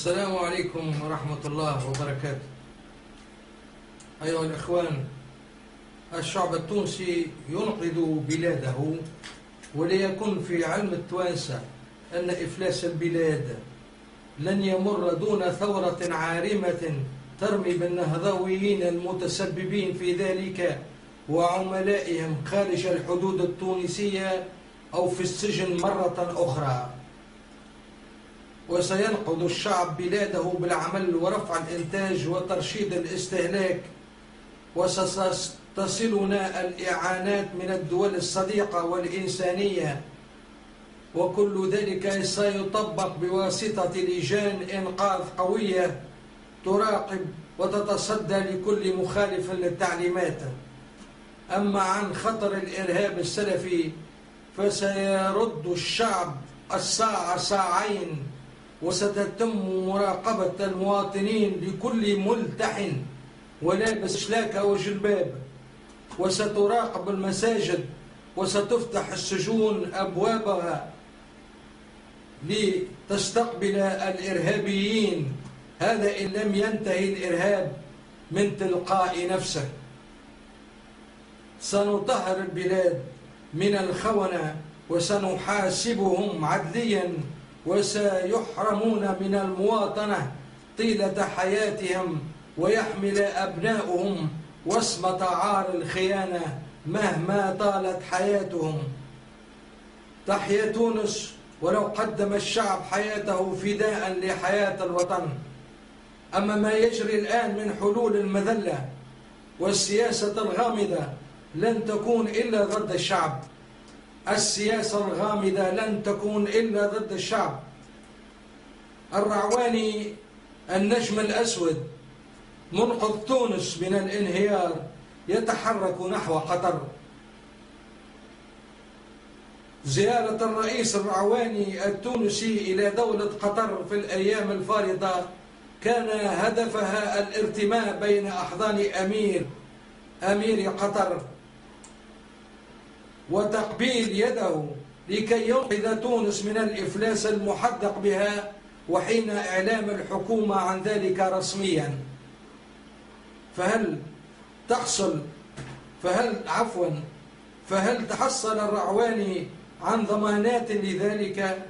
السلام عليكم ورحمة الله وبركاته. أيها الإخوان الشعب التونسي ينقذ بلاده وليكن في علم التوانسة أن إفلاس البلاد لن يمر دون ثورة عارمة ترمي بالنهضويين المتسببين في ذلك وعملائهم خارج الحدود التونسية أو في السجن مرة أخرى. وسينقذ الشعب بلاده بالعمل ورفع الإنتاج وترشيد الاستهلاك. وستصلنا الإعانات من الدول الصديقة والإنسانية. وكل ذلك سيطبق بواسطة لجان إنقاذ قوية تراقب وتتصدى لكل مخالف للتعليمات. أما عن خطر الإرهاب السلفي فسيرد الشعب الساعة ساعين وستتم مراقبة المواطنين لكل ملتحن ولابس شلاكة وجلباب. وستراقب المساجد وستفتح السجون أبوابها لتستقبل الإرهابيين. هذا إن لم ينتهي الإرهاب من تلقاء نفسه. سنطهر البلاد من الخونة وسنحاسبهم عدليا. وسيحرمون من المواطنة طيلة حياتهم ويحمل أبناؤهم وصمة عار الخيانة مهما طالت حياتهم. تحيا تونس ولو قدم الشعب حياته فداء لحياة الوطن. أما ما يجري الآن من حلول المذلة والسياسة الغامضة لن تكون إلا ضد الشعب. السياسة الغامضة لن تكون إلا ضد الشعب. الرعواني النجم الأسود منقذ تونس من الانهيار يتحرك نحو قطر. زيارة الرئيس الرعواني التونسي إلى دولة قطر في الأيام الفارطة كان هدفها الارتماء بين أحضان أمير أمير قطر. وتقبيل يده لكي ينقذ تونس من الإفلاس المحدق بها وحين إعلام الحكومة عن ذلك رسميا. فهل تحصل فهل عفوا فهل تحصل الرعواني عن ضمانات لذلك؟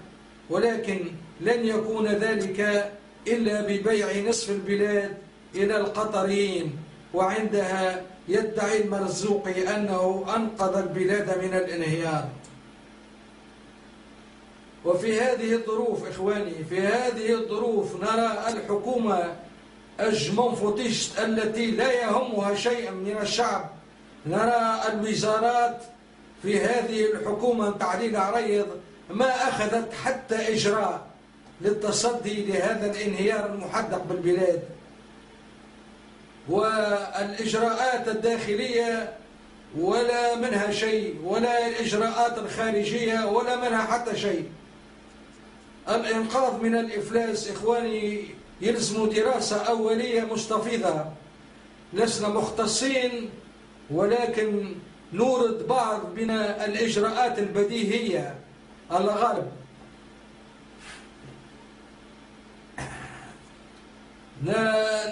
ولكن لن يكون ذلك إلا ببيع نصف البلاد إلى القطريين وعندها يدعي المرزوقي أنه أنقذ البلاد من الانهيار. وفي هذه الظروف إخواني في هذه الظروف نرى الحكومة الجمنفوطيشت التي لا يهمها شيء من الشعب. نرى الوزارات في هذه الحكومة تعليل عريض ما أخذت حتى إجراء للتصدي لهذا الانهيار المحدق بالبلاد. والإجراءات الداخلية ولا منها شيء ولا الإجراءات الخارجية ولا منها حتى شيء. الإنقاذ من الإفلاس؟ إخواني يلزم دراسة أولية مستفيضة. لسنا مختصين ولكن نورد بعض من الإجراءات البديهية. الغالب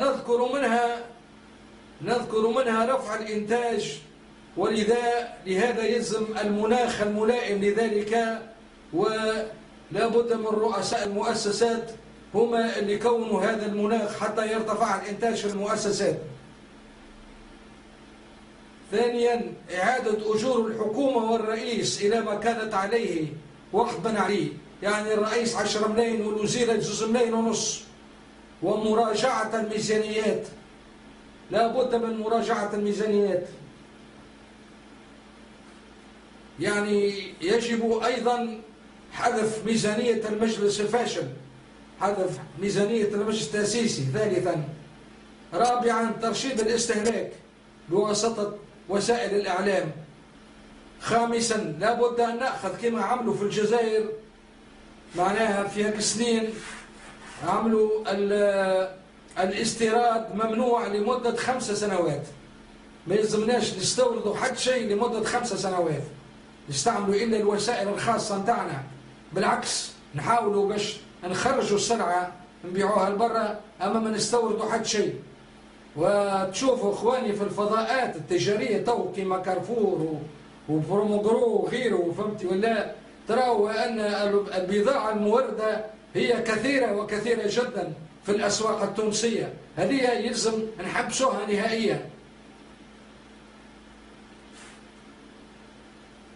نذكر منها نذكر منها رفع الإنتاج ولذا لهذا يلزم المناخ الملائم لذلك ولا بد من رؤساء المؤسسات هما اللي كونوا هذا المناخ حتى يرتفع الإنتاج في المؤسسات. ثانيا إعادة أجور الحكومة والرئيس إلى ما كانت عليه وقت بن علي. يعني الرئيس عشر ملايين والوزير جزء ملايين ونص. ومراجعة الميزانيات لا بد من مراجعة الميزانيات. يعني يجب أيضا حذف ميزانية المجلس الفاشل حذف ميزانية المجلس التأسيسي. ثالثا رابعا ترشيد الاستهلاك بواسطة وسائل الإعلام. خامسا لابد أن نأخذ كما عملوا في الجزائر معناها في هذه السنين عملوا الاستيراد ممنوع لمدة خمس سنوات. ما يلزمناش نستوردوا حد شيء لمدة خمس سنوات. نستعملوا إلا الوسائل الخاصة نتاعنا. بالعكس نحاولوا باش نخرجوا السلعة نبيعوها لبرا أما ما نستوردوا حد شيء. وتشوفوا إخواني في الفضاءات التجارية تو كيما كارفور وبروموغرو وغيره فهمتي ولا؟ تراوا أن البضاعة الموردة هي كثيرة وكثيرة جدا. في الأسواق التونسية. هذه يلزم نحبسوها نهائيا؟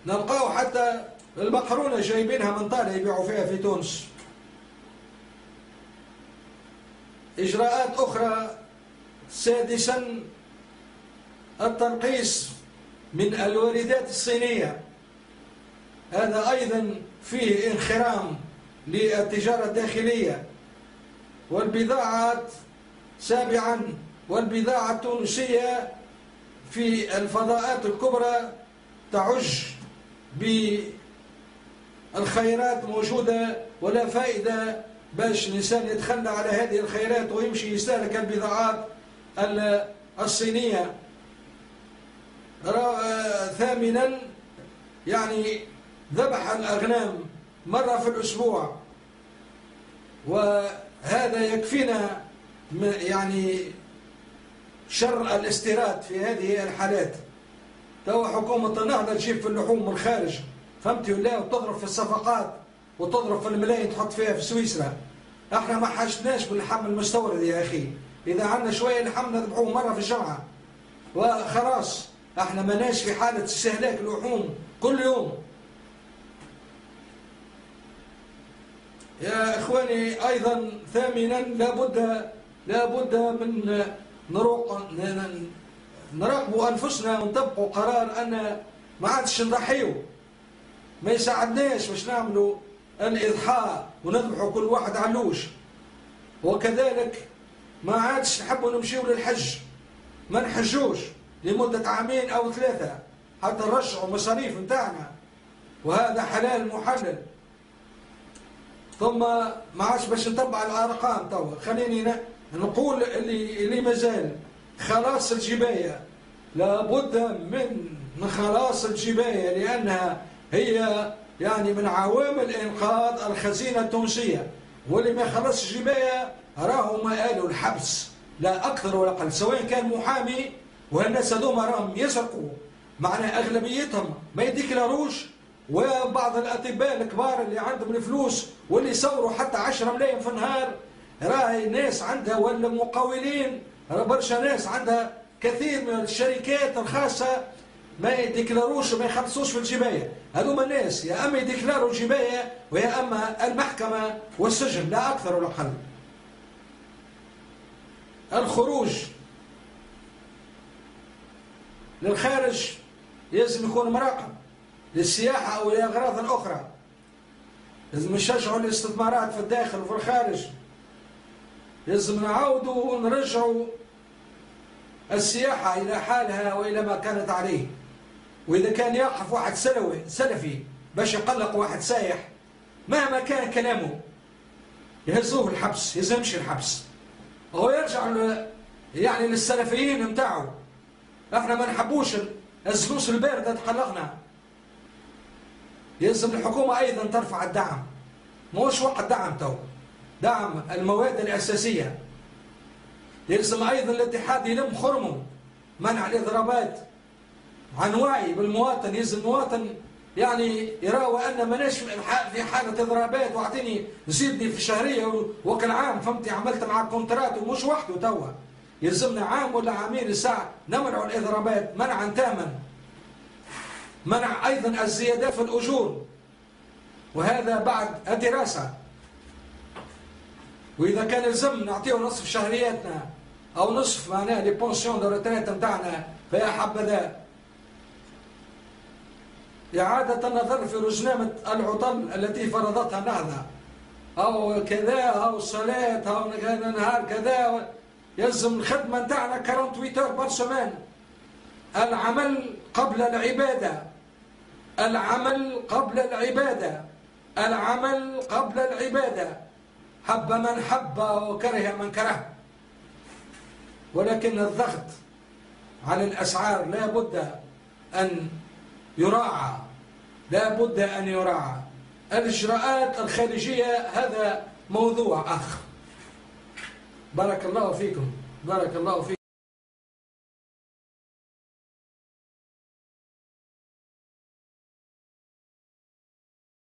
نلقاو حتى المقرونة جايبينها من طالع يبيعوا فيها في تونس. إجراءات أخرى سادسا التنقيص من الواردات الصينية. هذا أيضا فيه انخرام للتجارة الداخلية. والبضاعات سابعا والبضاعة التونسية في الفضاءات الكبرى تعج بالخيرات موجودة ولا فائدة باش الإنسان يتخلى على هذه الخيرات ويمشي يستهلك البضاعات الصينية. ثامنا يعني ذبح الأغنام مرة في الأسبوع. وهذا يكفينا يعني شر الاستيراد في هذه الحالات. تو حكومة النهضة تجيب في اللحوم من الخارج فهمتي ولا؟ وتضرب في الصفقات وتضرب في الملايين تحط فيها في سويسرا. إحنا ما حاجتناش باللحم المستورد يا أخي. إذا عندنا شوية لحم نذبحوه مرة في الجمعة. وخلاص إحنا ماناش في حالة استهلاك لحوم كل يوم. يا إخواني أيضا ثامنا لابد لابد من نروق نراقبوا أنفسنا ونطبقوا قرار أن ما عادش نضحيوا ما يساعدناش باش نعملوا الإضحاء ونذبحوا كل واحد علوش وكذلك ما عادش نحبوا نمشيوا للحج. ما نحجوش لمدة عامين أو ثلاثة. حتى نرجعوا مصاريف نتاعنا. وهذا حلال محلل. ثم ما عادش باش نتبع الأرقام توا. خليني نقول اللي اللي مازال خلاص الجباية. لابد من خلاص الجباية لأنها هي يعني من عوامل إنقاذ الخزينة التونسية. واللي ما خلصش جباية راهو ما قالوا الحبس. لا أكثر ولا أقل. سواء كان محامي والناس هذوما راهم يسرقوا. معناها أغلبيتهم ما يديكلاروش وبعض الأطباء الكبار اللي عندهم الفلوس واللي يصوروا حتى 10 ملايين في النهار راهي ناس عندها ولا مقاولين برشا ناس عندها كثير من الشركات الخاصة ما يديكلاروش وما يخلصوش في الجباية. هذوما الناس يا أما يديكلاروا الجباية ويا أما المحكمة والسجن لا أكثر ولا أقل. الخروج للخارج لازم يكون مراقب. للسياحة أو لأغراض أخرى لازم نشجعوا الاستثمارات في الداخل وفي الخارج. لازم نعاودوا ونرجعوا السياحة إلى حالها وإلى ما كانت عليه. وإذا كان يقف واحد سلوي سلفي باش يقلق واحد سايح مهما كان كلامه يهزوه الحبس يزمش الحبس. هو يرجع يعني للسلفيين نتاعو. إحنا ما نحبوش الفلوس الباردة تقلقنا يلزم الحكومة أيضا ترفع الدعم. موش وقت دعم تو. دعم المواد الأساسية. يلزم أيضا الاتحاد يلم خرمه. منع الإضرابات. عن وعي بالمواطن. يلزم المواطن يعني يراوى أن ماناش في حالة إضرابات. واعطيني زيدني في شهرية وكل عام فهمتي عملت معك contrat ومش وحده توا. يلزمنا عام ولا عامين الساعة نمنع الإضرابات منعا تاما. منع أيضا الزيادات في الأجور. وهذا بعد الدراسة. وإذا كان يلزم نعطيه نصف شهرياتنا أو نصف معناها les pensions de retraite نتاعنا فيا حبذا إعادة النظر في رزنامة العطل التي فرضتها النهضة. أو كذا أو الصلاة أو نهار كذا. يلزم الخدمة نتاعنا 48 اور بار سمان العمل قبل العبادة. العمل قبل العبادة. العمل قبل العبادة. حب من حب وكره من كره. ولكن الضغط على الأسعار لا بد أن يراعى. لا بد أن يراعى. الإجراءات الخارجية هذا موضوع آخر. بارك الله فيكم. بارك الله فيكم.